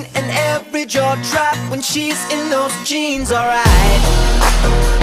queen and every jaw drop when she's in those jeans, alright.